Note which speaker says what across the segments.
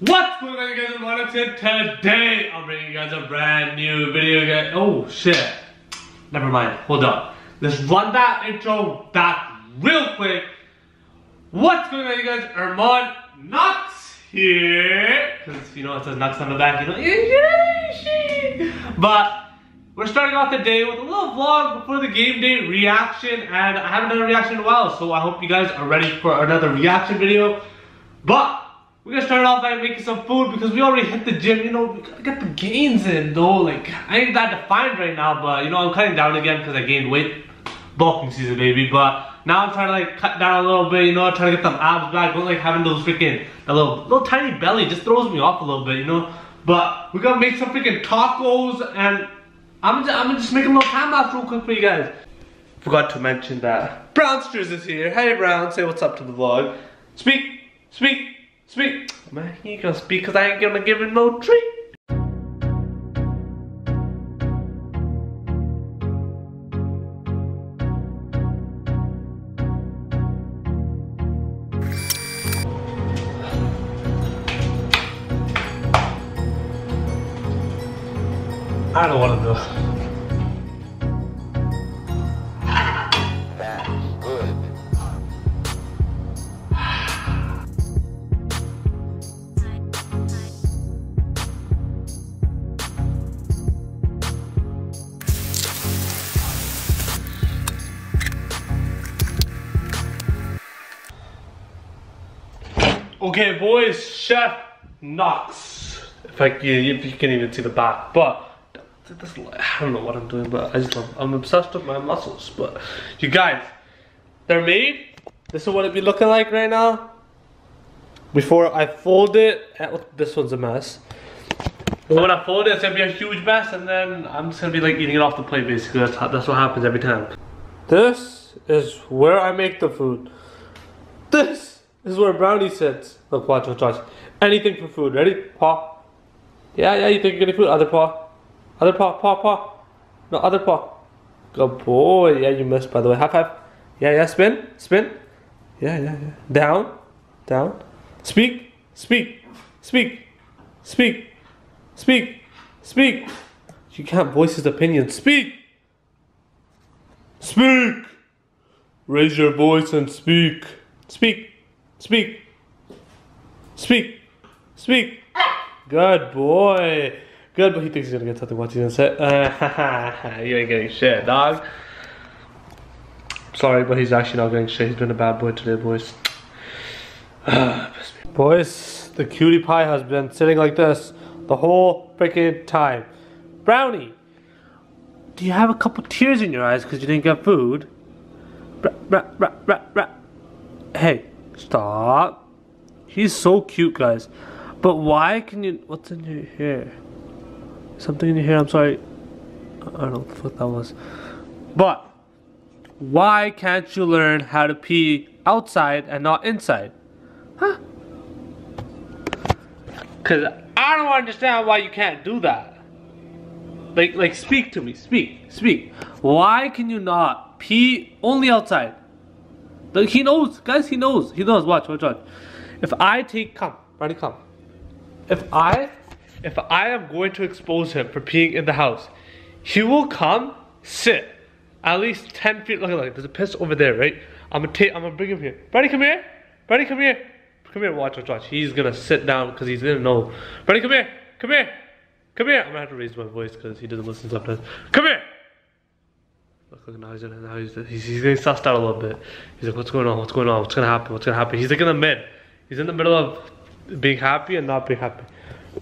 Speaker 1: What's going on you guys, Monix here. Today, I'm bringing you guys a brand new video guys. Oh shit. Never mind, hold up. Let's run that intro back real quick. What's going on you guys, Ermon Knox here. Cause you know it says Knox on the back, you know. But we're starting off the day with a little vlog before the game day reaction and I haven't done a reaction in a while so I hope you guys are ready for another reaction video. But we're gonna start off by making some food because we already hit the gym, you know, we gotta get the gains in though. Like I ain't that defined right now, but you know, I'm cutting down again because I gained weight. Bulking season, baby. But now I'm trying to like cut down a little bit, you know, trying to get some abs back. Don't like having those freaking that little little tiny belly just throws me off a little bit, you know. But we're gonna make some freaking tacos and I'm just, I'm just make a little time lapse real quick for you guys. Forgot to mention that Brownsters is here. Hey Brown, say what's up to the vlog. Speak, speak, speak. Man, he gonna speak cause I ain't gonna give him no treat. Okay, boys, Chef Knox. If I you, you can even see the back, but this, I don't know what I'm doing, but I just love. I'm obsessed with my muscles. But you guys, they're made. This is what it be looking like right now. Before I fold it, eh, this one's a mess. But when I fold it, it's gonna be a huge mess, and then I'm just gonna be like eating it off the plate. Basically, that's how, that's what happens every time. This is where I make the food. This is where Brownie sits. Look, watch, watch, watch. Anything for food. Ready? Paw. Yeah, yeah, you think you're getting food? Other paw. Other paw, paw, paw. No, other paw. Good boy. Yeah, you missed, by the way. High five. Yeah, yeah, spin, spin. Yeah, yeah, yeah. Down, down. Speak, speak, speak, speak, speak, speak. You can't voice his opinion. Speak. Speak. Raise your voice and speak. Speak. Speak. Speak. Speak. Good boy. Good, but he thinks he's gonna get something. What's he gonna say? Uh, you ain't getting shit, dog. Sorry, but he's actually not getting shit. He's been a bad boy today, boys. boys, the cutie pie has been sitting like this the whole freaking time. Brownie, do you have a couple tears in your eyes because you didn't get food? Bra, bra, bra, bra, bra. Hey, stop. He's so cute, guys. But why can you? What's in your hair? Something in your hair. I'm sorry. I don't know what that was. But why can't you learn how to pee outside and not inside? Huh? Cause I don't understand why you can't do that. Like, like, speak to me. Speak, speak. Why can you not pee only outside? He knows, guys. He knows. He knows. Watch, watch, watch. If I take, come, Ronnie, come. If I, if I am going to expose him for peeing in the house, he will come, sit, at least ten feet. Look, look. There's a piss over there, right? I'm gonna take. I'm gonna bring him here. Brady, come here. Brady, come here. Come here. Watch, watch, watch. He's gonna sit down because he's gonna know. Brady, come here. Come here. Come here. I'm gonna have to raise my voice because he doesn't listen sometimes. Come here. Look, now he's, now he's, he's, he's getting sussed out a little bit. He's like, what's going on? What's going on? What's gonna happen? What's gonna happen? He's like in the mid. He's in the middle of being happy and not being happy.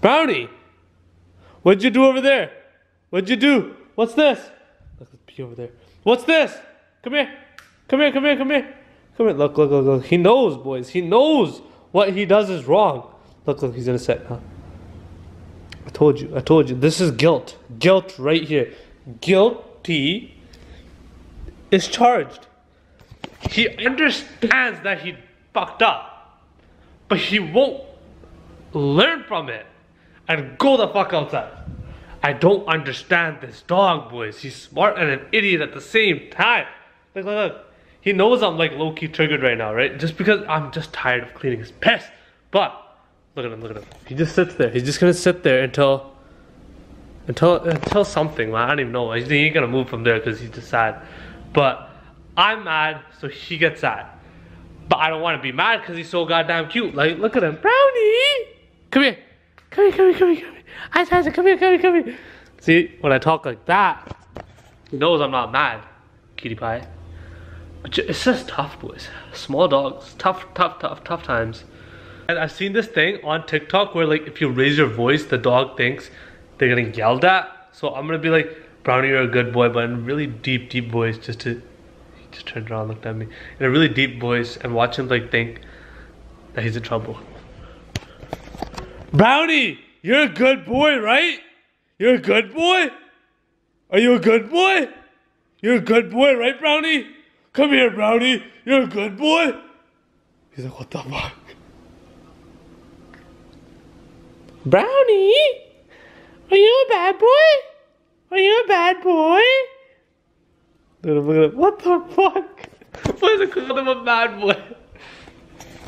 Speaker 1: Brownie! What'd you do over there? What'd you do? What's this? Look, let's pee over there. What's this? Come here. Come here, come here, come here. Come here. Look, look, look, look. He knows, boys. He knows what he does is wrong. Look, look, he's in a set now. I told you, I told you. This is guilt. Guilt right here. Guilty is charged. He understands that he fucked up, but he won't learn from it and go the fuck outside. I don't understand this dog, boys. He's smart and an idiot at the same time. Look, look, look. he knows I'm like low key triggered right now, right? Just because I'm just tired of cleaning his piss. But look at him, look at him. He just sits there. He's just gonna sit there until until until something. Man, I don't even know. He ain't gonna move from there because he's just sad. But I'm mad, so he gets sad. But I don't want to be mad because he's so goddamn cute. Like, look at him, Brownie. Come here, come here, come here, come here, come here. Come here, come here, come here. See, when I talk like that, he knows I'm not mad, cutie pie. But it's just tough, boys. Small dogs, tough, tough, tough, tough times. And I've seen this thing on TikTok where like if you raise your voice, the dog thinks they're getting yelled at. So I'm gonna be like, Brownie, you're a good boy, but in really deep, deep voice, just to he just turned around, looked at me in a really deep voice, and watch him like think that he's in trouble. Brownie, you're a good boy, right? You're a good boy. Are you a good boy? You're a good boy, right, Brownie? Come here, Brownie. You're a good boy. He's like, what the fuck? Brownie, are you a bad boy? Are you a bad boy? What the fuck? Why is it him a bad boy?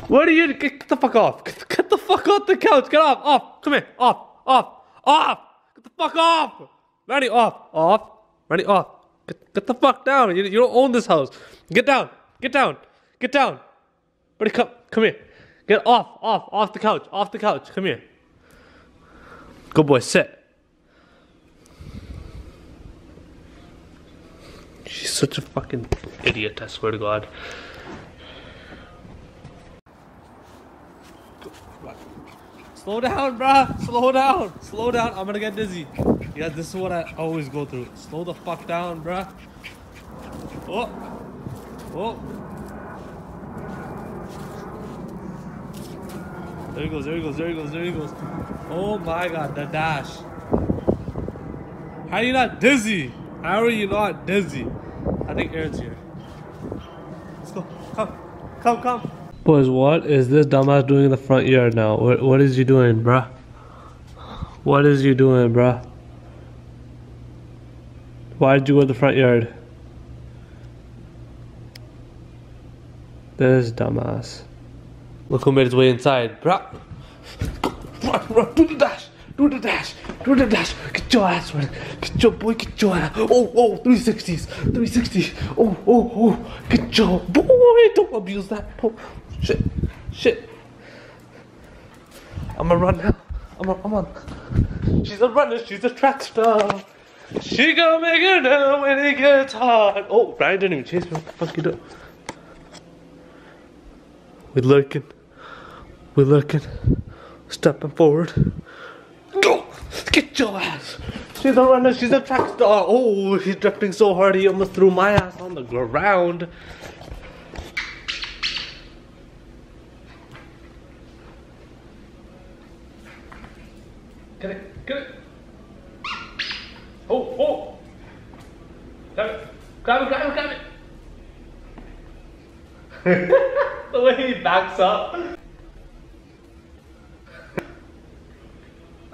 Speaker 1: What are you? Get, the fuck off. Get, get, the fuck off the couch. Get off. Off. Come here. Off. Off. Off. Get the fuck off. Ready? Off. Off. Ready? Off. Get, get the fuck down. You, you don't own this house. Get down. Get down. Get down. Ready? Come. Come here. Get off. Off. Off the couch. Off the couch. Come here. Good boy. Sit. She's such a fucking idiot, I swear to God. Slow down, bruh. Slow down. Slow down. I'm gonna get dizzy. Yeah, this is what I always go through. Slow the fuck down, bruh. Oh. Oh. There he goes, there he goes, there he goes, there he goes. Oh my god, the dash. How are you not dizzy? How are you not dizzy? I think Aaron's here. Let's go. Come. Come, come. Boys, what is this dumbass doing in the front yard now? What, what is you doing, bruh? What is you doing, bruh? Why did you go to the front yard? This dumbass. Look who made his way inside, bruh. Run, run, do the dash, do the dash, do the dash. Get your ass, man. Get your boy, get your ass. Oh, oh, 360s, 360s. Oh, oh, oh. Get your boy. Don't abuse that. Oh, shit, shit. I'm gonna run now. I'm on, I'm on. She's a runner, she's a track star. She gonna make it now when it gets hard. Oh, Brian didn't even chase me. What the fuck you do? We're lurking. We're lurking. Stepping forward. Get your ass! She's a runner, she's a track star. Oh, he's drifting so hard he almost threw my ass on the ground. Get it, get it. Oh, oh! Grab it, grab it, grab it, grab it. the way he backs up.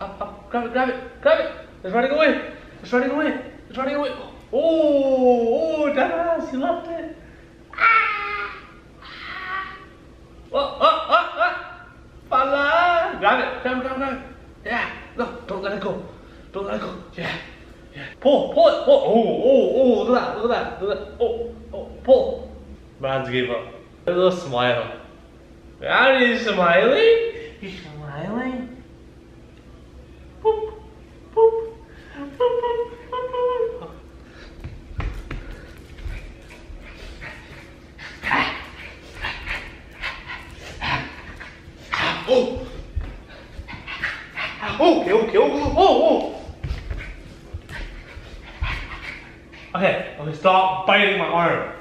Speaker 1: Up, up, grab it, grab it, grab it. It's running away. It's running away. It's running away. Oh, oh, Dennis, you left it. Ah! Oh, oh, oh, oh. Fala. Grab it, grab it, grab it, grab it. Yeah, no, don't let it go. Don't let it go. Yeah, yeah. Pull, pull it. Pull. Oh, oh, oh, look at that, look at that, look at that. Oh, oh, pull. Man's gave up. A little smile. Are you smiling? You smiling? Oh. oh! Okay, okay, oh, oh, oh! Okay, okay, stop biting my arm.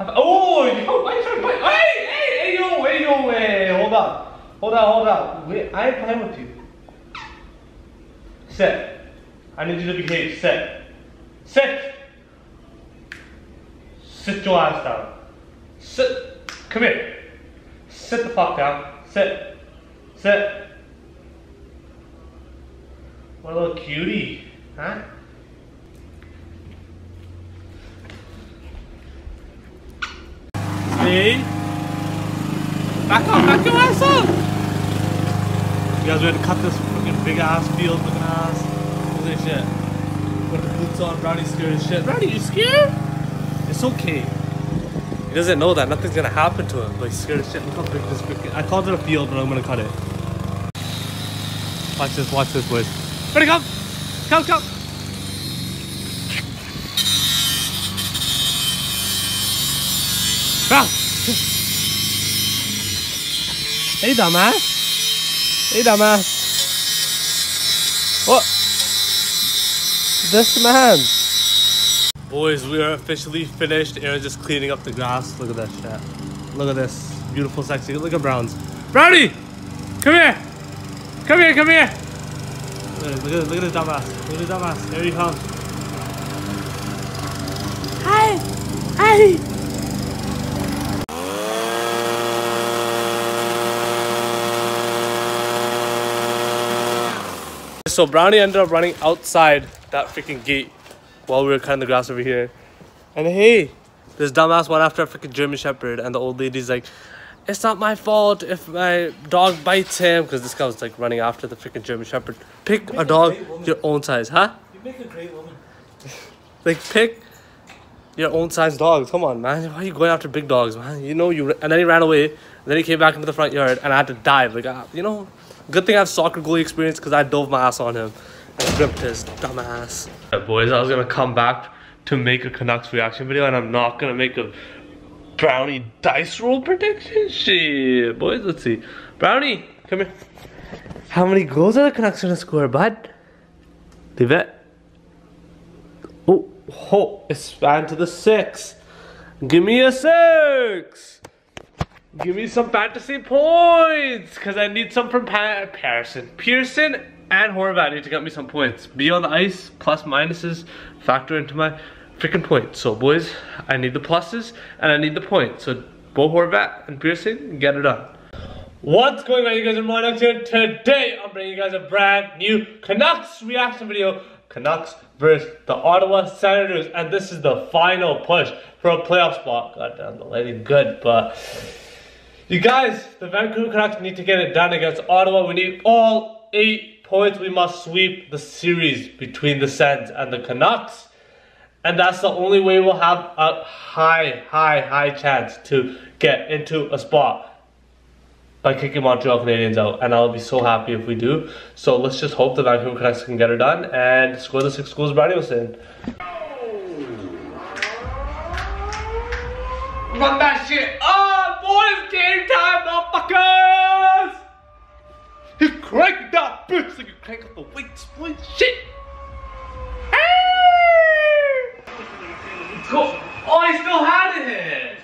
Speaker 1: Oh, why you trying to bite? Hey, hey, hey, yo, hey, yo, hey, hold up. Hold on, hold on. Wait, I ain't playing with you. I need you to behave. Sit. Sit. Sit your ass down. Sit. Come here. Sit the fuck down. Sit. Sit. What a little cutie, huh? Hey. Back up, back your ass up. You guys ready to cut this fucking big ass field looking ass? Look shit. Put the boots on, Brownie scared as shit. Brownie, you scared? It's okay. He doesn't know that nothing's gonna happen to him, but he's scared as shit. Look how big this freaking. I called it a field, but I'm gonna cut it. Watch this, watch this, boys. Ready, come! Come, come! Ah! Hey, dumbass! Hey, dumbass! What? This man! Boys, we are officially finished. Aaron's just cleaning up the grass. Look at that shit. Look at this. Beautiful, sexy. Look at Browns. Brownie! Come here! Come here, come here! Look at, look at, look at this dumbass. Look at this dumbass. Here he comes. Hi! Hi! So Brownie ended up running outside that freaking gate while we were cutting the grass over here. And hey, this dumbass went after a freaking German Shepherd, and the old lady's like, "It's not my fault if my dog bites him," because this guy was like running after the freaking German Shepherd. Pick a dog your own size, huh?
Speaker 2: You make a great woman.
Speaker 1: Like pick your own size dogs. Come on, man. Why are you going after big dogs, man? You know you. And then he ran away. Then he came back into the front yard, and I had to dive. Like, uh, you know, good thing I have soccer goalie experience because I dove my ass on him ripped his dumbass. Yeah, boys, I was gonna come back to make a Canucks reaction video, and I'm not gonna make a brownie dice roll prediction. Shit, boys, let's see. Brownie, come here. How many goals are the Canucks gonna score, bud? Leave it. Oh, oh, expand to the six. Give me a six. Give me some fantasy points, cause I need some from pa Pearson. Pearson and Horvat need to get me some points. Be on the ice, plus minuses, factor into my freaking points. So boys, I need the pluses and I need the points. So Bo Horvat and Pearson, get it done. What's going on you guys, Armanucks here. Today I'm bringing you guys a brand new Canucks reaction video. Canucks versus the Ottawa Senators. And this is the final push for a playoff spot. God damn, the lighting good, but you guys, the Vancouver Canucks need to get it done against Ottawa. We need all eight points. We must sweep the series between the Sens and the Canucks. And that's the only way we'll have a high, high, high chance to get into a spot by kicking Montreal Canadiens out. And I'll be so happy if we do. So let's just hope the Vancouver Canucks can get it done and score the six goals Brady was in. Run that shit up, boys! Game time, motherfuckers! He cranked that bitch like you crank up the weights, boys. Shit! Hey! Let's go. Oh, he still had it.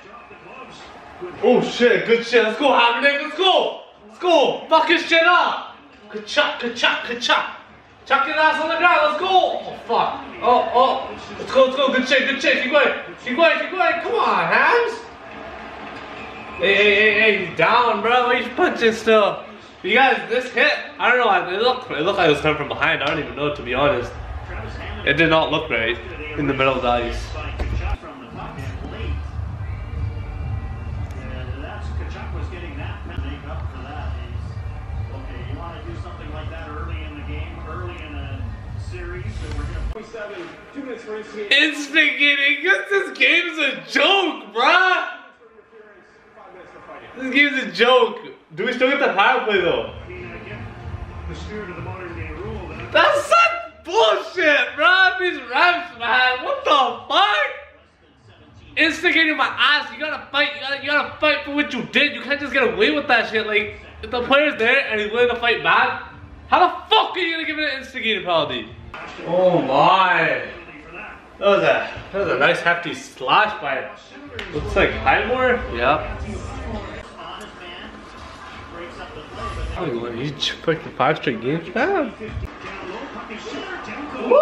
Speaker 1: Oh shit, good shit. Let's go, Hamonic. Let's go. Let's go. Fuck his shit up. Ka-chuck, ka-chuck, ka-chuck. Chuck his ass on the ground. Let's go. Oh fuck. Oh, oh. Let's go, let's go. Good shit, good shit. Keep going. Keep going, keep going. Come on, Hams. Hey, hey, hey, hey, he's down, bro. He's punching still? You guys, this hit, I don't know, it looked, it looked like it was coming from behind. I don't even know, to be honest. It did not look great in the middle of the ice. Instigating, because this game's a joke, bruh! This game's a joke. Do we still get the power play though? That's such bullshit, bro. These refs, man. What the fuck? Instigating my ass. You gotta fight. You gotta, you gotta fight for what you did. You can't just get away with that shit. Like, if the player's there and he's willing to fight back, how the fuck are you gonna give it an instigating penalty? Oh my. That was a that was a nice hefty slash by looks like Highmore. Yeah. You freaking five straight games, man. Woo!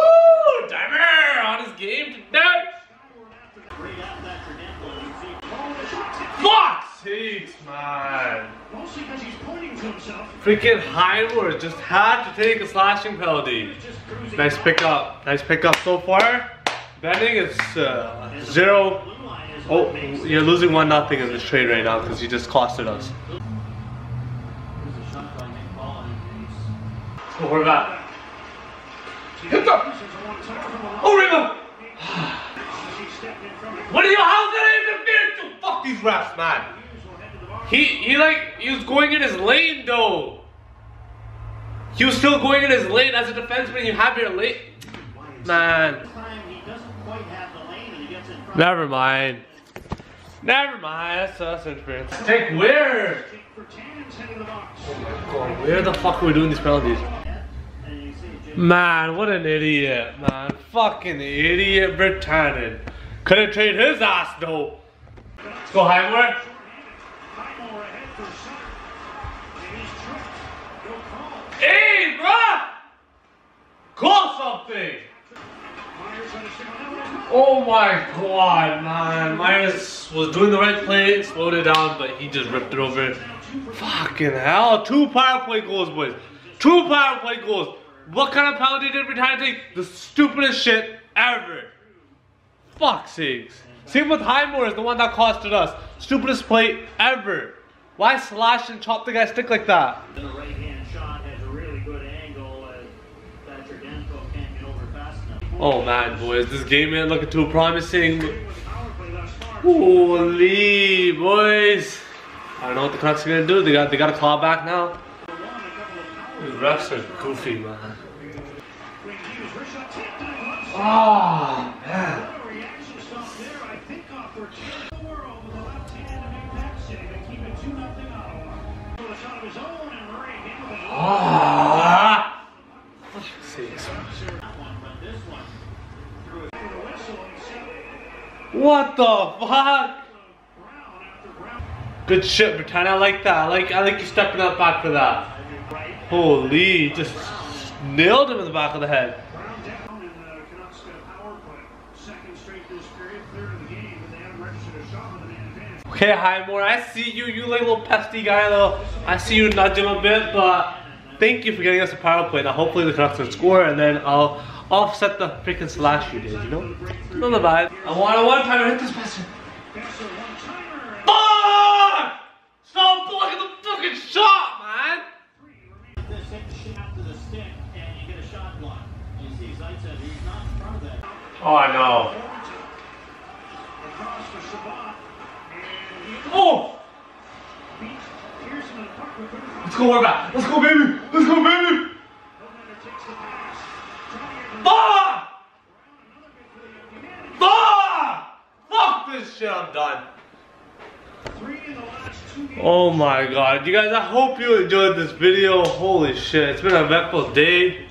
Speaker 1: Dimer on his game today. Fuck sakes, man. Freaking Highmore just had to take a slashing penalty. Nice pickup. Nice pickup so far. Betting is uh, zero Oh, you're losing one nothing in this trade right now because you just costed us. So we're back. Hit the. Oh, Rima! What are you? How's that interference? Fuck these refs, man. He he like he was going in his lane though. He was still going in his lane as a defenseman. You have your lane, man. Never mind. Never mind. That's us interference. Take where? Oh where the fuck are we doing these penalties? Man, what an idiot, man. Fucking idiot Britannin. Couldn't trade his ass though. Let's go Highmore. Hey, bruh! Call something! Oh my god, man. Myers was doing the right play, slowed it down, but he just ripped it over. Fucking hell. Two power play goals, boys. Two power play goals. What kind of penalty did Britannia take? The stupidest shit ever. Fuck sakes. Same with Highmore is the one that costed us. Stupidest play ever. Why slash and chop the guy's stick like that?
Speaker 2: The right hand shot has a really good angle Thatcher Demko can't get over fast enough.
Speaker 1: Oh man, boys, this game ain't looking too promising.
Speaker 2: Power play thus far.
Speaker 1: Holy boys. I don't know what the Canucks are gonna do. They got they got a claw back now.
Speaker 2: One, a couple of power
Speaker 1: The refs are goofy, man.
Speaker 2: Quinn Hughes, first shot tipped and it runs.
Speaker 1: Oh man.
Speaker 2: What a reaction stop there, I think, off for Tim the world with a left hand and a back save and keep it 2 nothing Ottawa. With a shot of his own and Murray in with a
Speaker 1: Ah. Fuck sakes.
Speaker 2: that one, but this one threw it through the whistle and set
Speaker 1: What the fuck?
Speaker 2: Brown after Brown.
Speaker 1: Good shit, Britannia. I like that. I like I like you stepping up back for that. Holy, just nailed him in the back of the head. Okay, Highmore, I see you. You like little pesty guy, though. I see you nudging a bit, but thank you for getting us a power play. Now, hopefully, the Canucks will score, and then I'll offset the freaking slash you did. You know, you know the. I want a one timer. Hit this
Speaker 2: one-timer
Speaker 1: Fuck! Stop blocking the fucking shot, Oh,
Speaker 2: he
Speaker 1: Oh,
Speaker 2: beats Pearson in the puck with 35.
Speaker 1: let's go, we're. Let's go, baby. Let's go, baby.
Speaker 2: Johnny Edwards.
Speaker 1: Fuck! This shit. I'm done. Oh my god, you guys, I hope you enjoyed this video. Holy shit, it's been a eventful day.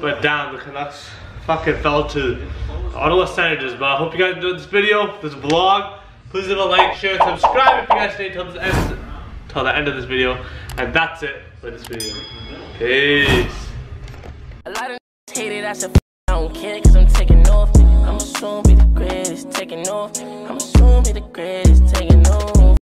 Speaker 1: But damn, the Canucks fucking fell to Ottawa Senators. But I hope you guys enjoyed this video, this vlog. Please leave a like, share, and subscribe if you guys stay till the end, till the end of this video. And that's it for this video. Peace.
Speaker 3: A lot of hate it, I said f- I don't care cause I'm taking off. Soon be the greatest, taking off. Soon be the greatest, taking off.